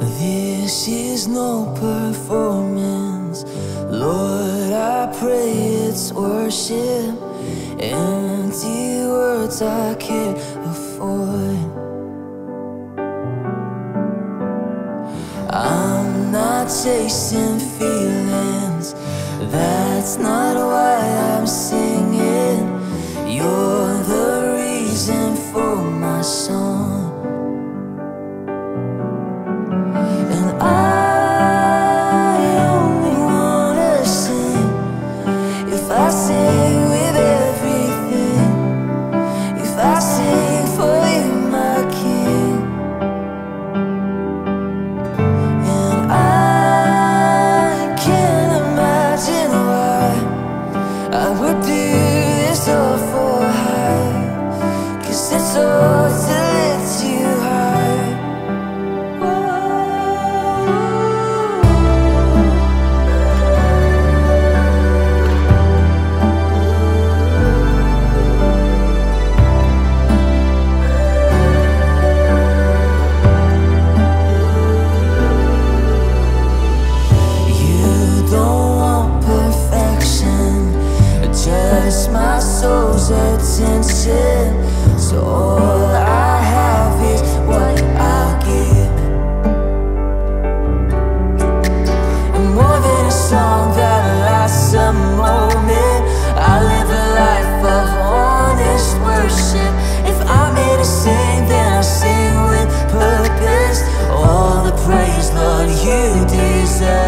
This is no performance. Lord, I pray it's worship. Empty words I can't afford. I'm not chasing feelings. That's not why I'm singing. You're the reason for my song. so what you deserve.